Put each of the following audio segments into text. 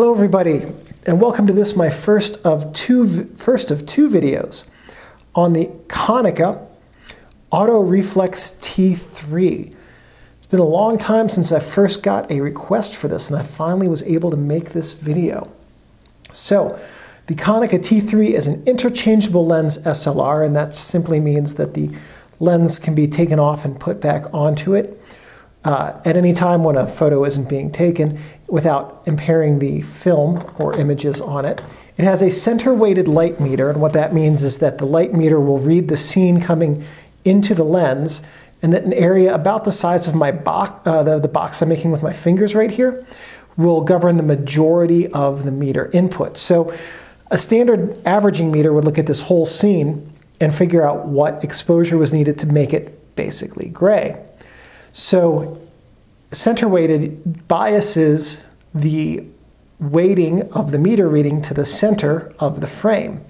Hello everybody and welcome to this my first of two first of two videos on the Konica Auto Reflex T3. It's been a long time since I first got a request for this and I finally was able to make this video. So the Konica T3 is an interchangeable lens SLR and that simply means that the lens can be taken off and put back onto it uh, at any time when a photo isn't being taken without impairing the film or images on it. It has a center weighted light meter, and what that means is that the light meter will read the scene coming into the lens, and that an area about the size of my box, uh, the, the box I'm making with my fingers right here, will govern the majority of the meter input. So a standard averaging meter would look at this whole scene and figure out what exposure was needed to make it basically gray. So center weighted biases the weighting of the meter reading to the center of the frame.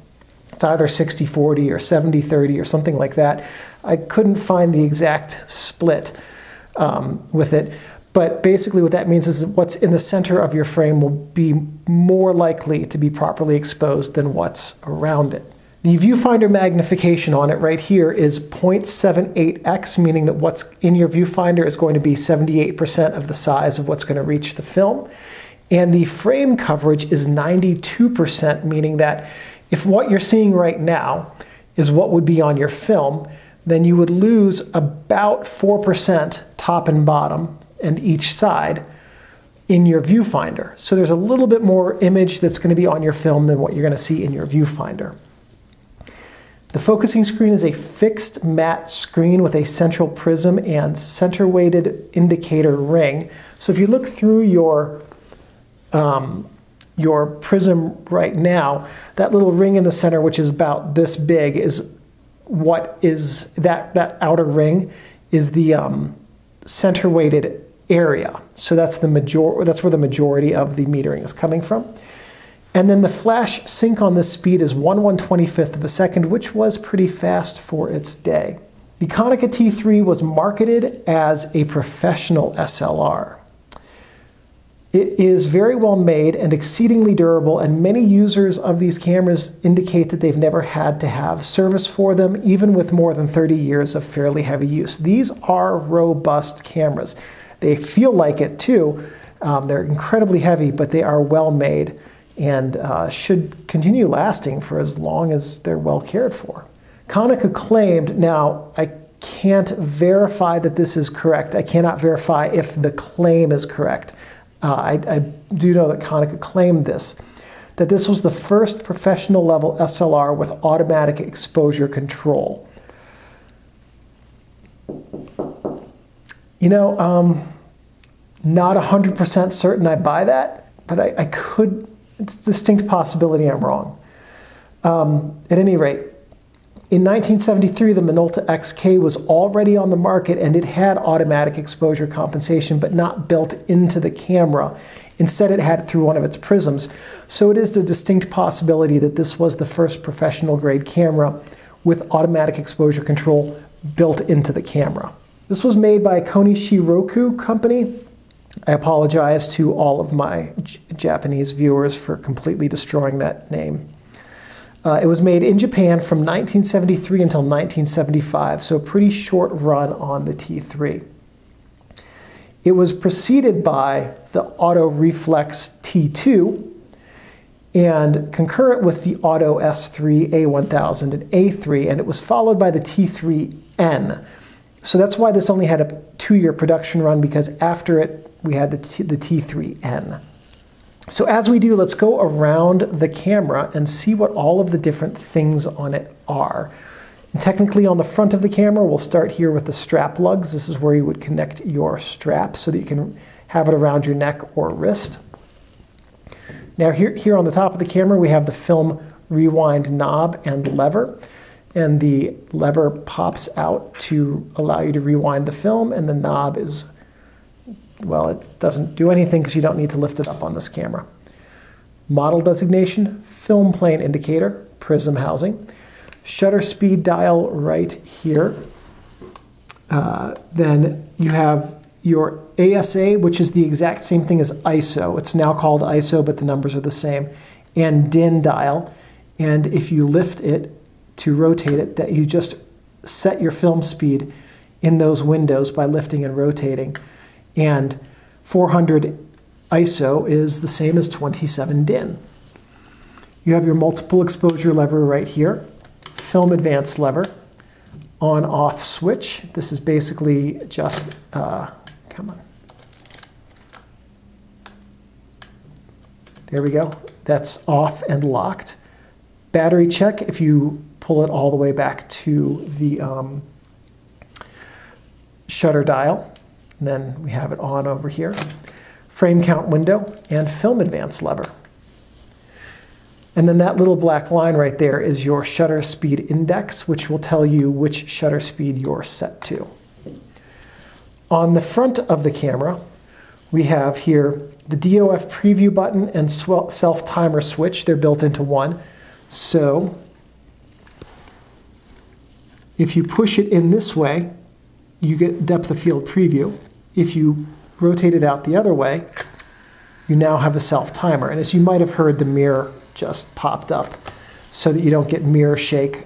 It's either 60 40 or 70 30 or something like that. I couldn't find the exact split um, with it. But basically, what that means is what's in the center of your frame will be more likely to be properly exposed than what's around it. The viewfinder magnification on it right here is 0.78x, meaning that what's in your viewfinder is going to be 78% of the size of what's going to reach the film. And the frame coverage is 92%, meaning that if what you're seeing right now is what would be on your film, then you would lose about 4% top and bottom and each side in your viewfinder. So there's a little bit more image that's going to be on your film than what you're going to see in your viewfinder. The focusing screen is a fixed matte screen with a central prism and center weighted indicator ring. So if you look through your um, your prism right now, that little ring in the center, which is about this big, is what is that that outer ring is the um, center weighted area. So that's the major that's where the majority of the metering is coming from. And then the flash sync on this speed is 1 125th of a second, which was pretty fast for its day. The Konica T3 was marketed as a professional SLR. It is very well made and exceedingly durable, and many users of these cameras indicate that they've never had to have service for them, even with more than 30 years of fairly heavy use. These are robust cameras. They feel like it too. Um, they're incredibly heavy, but they are well made and uh, should continue lasting for as long as they're well cared for. Konica claimed, now I can't verify that this is correct. I cannot verify if the claim is correct. Uh, I, I do know that Konica claimed this, that this was the first professional level SLR with automatic exposure control. You know, um, not 100% certain I buy that, but I, I could it's a distinct possibility I'm wrong. Um, at any rate, in 1973, the Minolta XK was already on the market and it had automatic exposure compensation, but not built into the camera. Instead, it had it through one of its prisms. So it is a distinct possibility that this was the first professional grade camera with automatic exposure control built into the camera. This was made by Konishiroku Company I apologize to all of my J Japanese viewers for completely destroying that name. Uh, it was made in Japan from 1973 until 1975, so a pretty short run on the T3. It was preceded by the Auto Reflex T2 and concurrent with the Auto S3, A1000, and A3, and it was followed by the T3N. So that's why this only had a two-year production run because after it we had the, T, the T3N. So as we do, let's go around the camera and see what all of the different things on it are. And technically on the front of the camera, we'll start here with the strap lugs. This is where you would connect your strap so that you can have it around your neck or wrist. Now here, here on the top of the camera, we have the film rewind knob and lever. And the lever pops out to allow you to rewind the film, and the knob is well, it doesn't do anything because you don't need to lift it up on this camera. Model designation, film plane indicator, prism housing, shutter speed dial right here. Uh, then you have your ASA, which is the exact same thing as ISO. It's now called ISO, but the numbers are the same, and DIN dial. And if you lift it to rotate it, that you just set your film speed in those windows by lifting and rotating. And 400 ISO is the same as 27 DIN. You have your multiple exposure lever right here, film advance lever, on off switch. This is basically just, uh, come on. There we go. That's off and locked. Battery check if you pull it all the way back to the um, shutter dial. And then we have it on over here. Frame count window and film advance lever. And then that little black line right there is your shutter speed index, which will tell you which shutter speed you're set to. On the front of the camera, we have here the DOF preview button and self timer switch. They're built into one. So if you push it in this way, you get depth of field preview. If you rotate it out the other way, you now have a self timer. And as you might have heard, the mirror just popped up so that you don't get mirror shake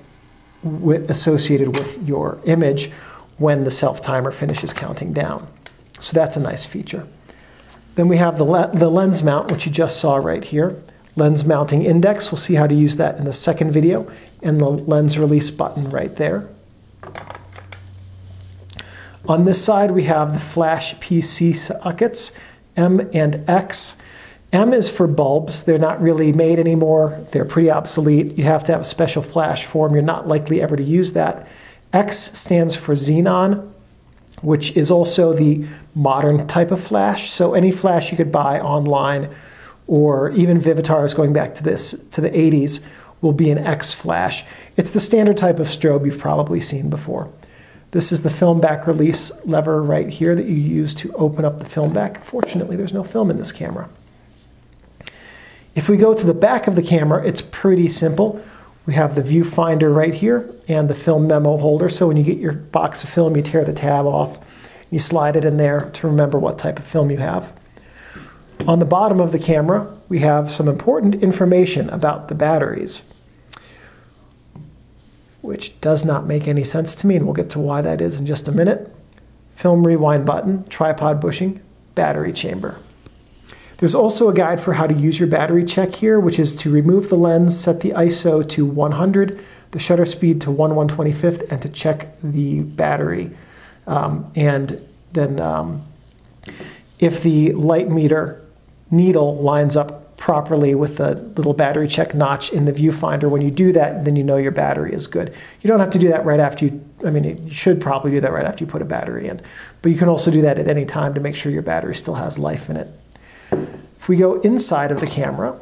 associated with your image when the self timer finishes counting down. So that's a nice feature. Then we have the, le the lens mount, which you just saw right here. Lens mounting index, we'll see how to use that in the second video, and the lens release button right there. On this side, we have the flash PC sockets, M and X. M is for bulbs. They're not really made anymore. They're pretty obsolete. You have to have a special flash for them. You're not likely ever to use that. X stands for xenon, which is also the modern type of flash. So any flash you could buy online or even Vivitars going back to this to the 80s will be an X flash. It's the standard type of strobe you've probably seen before. This is the film back release lever right here that you use to open up the film back. Fortunately, there's no film in this camera. If we go to the back of the camera, it's pretty simple. We have the viewfinder right here and the film memo holder. So when you get your box of film, you tear the tab off, you slide it in there to remember what type of film you have. On the bottom of the camera, we have some important information about the batteries, which does not make any sense to me, and we'll get to why that is in just a minute. Film rewind button, tripod bushing, battery chamber. There's also a guide for how to use your battery check here, which is to remove the lens, set the ISO to 100, the shutter speed to 1 125th, and to check the battery. Um, and then um, if the light meter needle lines up properly with the little battery check notch in the viewfinder, when you do that, then you know your battery is good. You don't have to do that right after you, I mean, you should probably do that right after you put a battery in, but you can also do that at any time to make sure your battery still has life in it. If we go inside of the camera,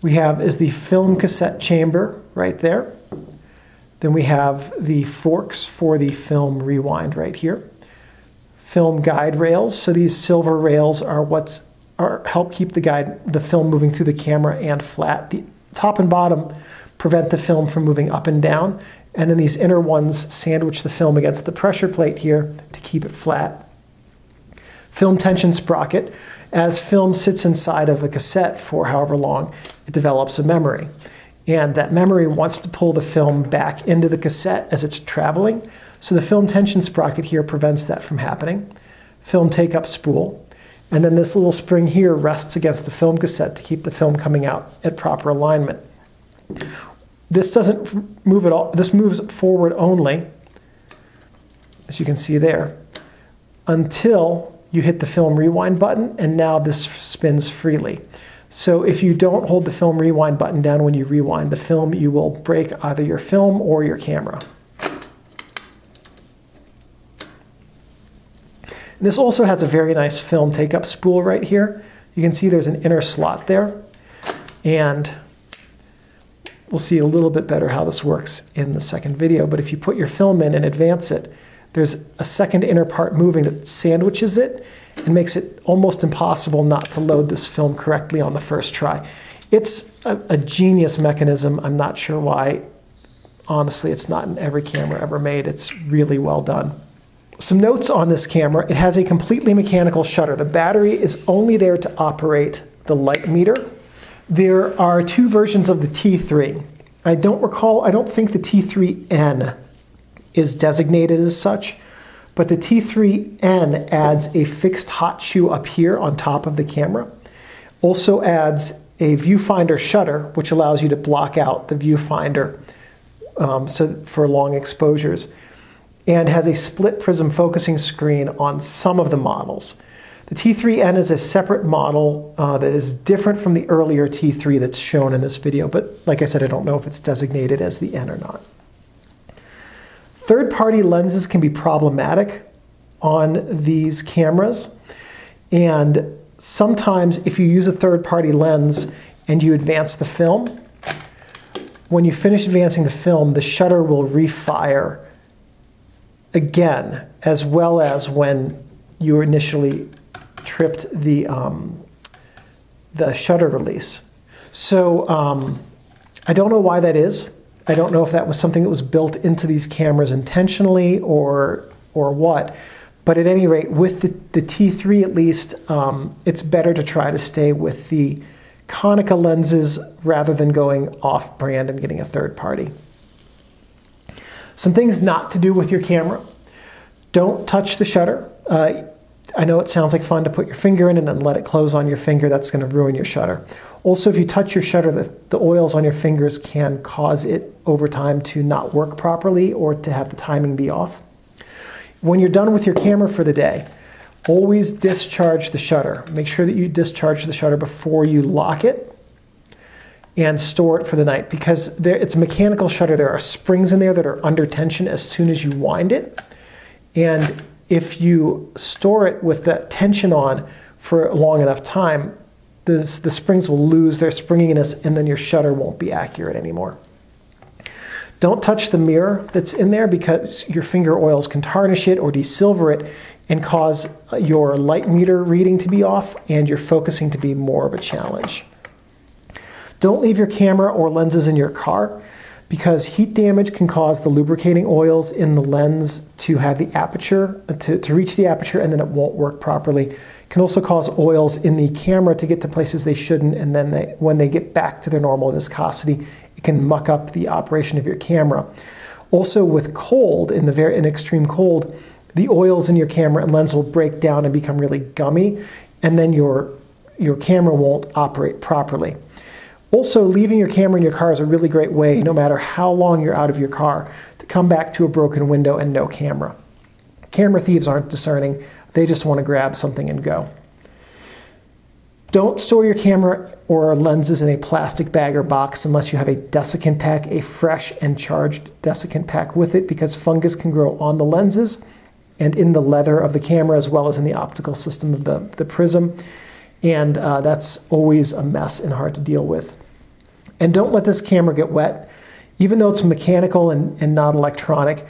we have is the film cassette chamber right there. Then we have the forks for the film rewind right here. Film guide rails. So these silver rails are what's help keep the guide the film moving through the camera and flat. The top and bottom prevent the film from moving up and down. And then these inner ones sandwich the film against the pressure plate here to keep it flat film tension sprocket. As film sits inside of a cassette for however long, it develops a memory. And that memory wants to pull the film back into the cassette as it's traveling. So the film tension sprocket here prevents that from happening. Film take up spool. And then this little spring here rests against the film cassette to keep the film coming out at proper alignment. This doesn't move at all. This moves forward only, as you can see there, until you hit the film rewind button and now this spins freely. So if you don't hold the film rewind button down when you rewind the film, you will break either your film or your camera. This also has a very nice film take-up spool right here. You can see there's an inner slot there. And we'll see a little bit better how this works in the second video. But if you put your film in and advance it, there's a second inner part moving that sandwiches it and makes it almost impossible not to load this film correctly on the first try. It's a, a genius mechanism. I'm not sure why. Honestly, it's not in every camera ever made. It's really well done. Some notes on this camera. It has a completely mechanical shutter. The battery is only there to operate the light meter. There are two versions of the T3. I don't recall, I don't think the T3N is designated as such, but the T3N adds a fixed hot shoe up here on top of the camera. Also adds a viewfinder shutter, which allows you to block out the viewfinder um, so for long exposures, and has a split prism focusing screen on some of the models. The T3N is a separate model uh, that is different from the earlier T3 that's shown in this video, but like I said, I don't know if it's designated as the N or not. Third-party lenses can be problematic on these cameras, and sometimes if you use a third-party lens and you advance the film, when you finish advancing the film, the shutter will refire again, as well as when you initially tripped the, um, the shutter release. So um, I don't know why that is. I don't know if that was something that was built into these cameras intentionally or, or what. But at any rate, with the, the T3 at least, um, it's better to try to stay with the Konica lenses rather than going off brand and getting a third party. Some things not to do with your camera. Don't touch the shutter. Uh, I know it sounds like fun to put your finger in it and let it close on your finger. That's going to ruin your shutter. Also, if you touch your shutter, the, the oils on your fingers can cause it over time to not work properly or to have the timing be off. When you're done with your camera for the day, always discharge the shutter. Make sure that you discharge the shutter before you lock it and store it for the night because there, it's a mechanical shutter. There are springs in there that are under tension as soon as you wind it. And if you store it with that tension on for a long enough time, the, the springs will lose their springiness and then your shutter won't be accurate anymore. Don't touch the mirror that's in there because your finger oils can tarnish it or desilver it and cause your light meter reading to be off and your focusing to be more of a challenge. Don't leave your camera or lenses in your car because heat damage can cause the lubricating oils in the lens to have the aperture, uh, to, to reach the aperture, and then it won't work properly. It can also cause oils in the camera to get to places they shouldn't, and then they, when they get back to their normal viscosity, it can muck up the operation of your camera. Also, with cold, in the very in extreme cold, the oils in your camera and lens will break down and become really gummy, and then your your camera won't operate properly. Also, leaving your camera in your car is a really great way, no matter how long you're out of your car, to come back to a broken window and no camera. Camera thieves aren't discerning, they just want to grab something and go. Don't store your camera or lenses in a plastic bag or box unless you have a desiccant pack, a fresh and charged desiccant pack with it, because fungus can grow on the lenses and in the leather of the camera as well as in the optical system of the, the prism. And uh, that's always a mess and hard to deal with. And don't let this camera get wet. Even though it's mechanical and, and not electronic,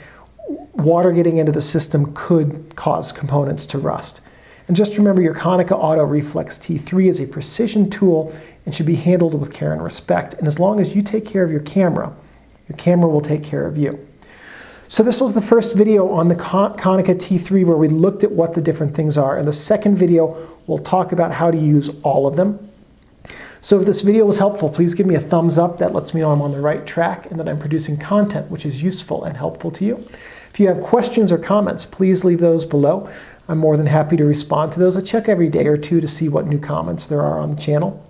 water getting into the system could cause components to rust. And just remember your Konica Auto Reflex T3 is a precision tool and should be handled with care and respect. And as long as you take care of your camera, your camera will take care of you. So this was the first video on the Konica T3 where we looked at what the different things are. And the second video, we'll talk about how to use all of them. So if this video was helpful, please give me a thumbs up. That lets me know I'm on the right track and that I'm producing content which is useful and helpful to you. If you have questions or comments, please leave those below. I'm more than happy to respond to those. I check every day or two to see what new comments there are on the channel.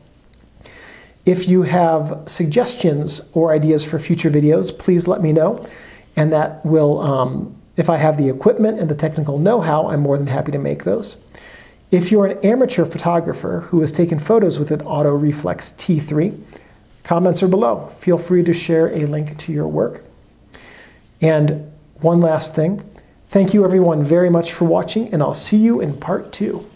If you have suggestions or ideas for future videos, please let me know. And that will, um, if I have the equipment and the technical know-how, I'm more than happy to make those. If you're an amateur photographer who has taken photos with an Auto Reflex T3, comments are below. Feel free to share a link to your work. And one last thing, thank you everyone very much for watching, and I'll see you in part two.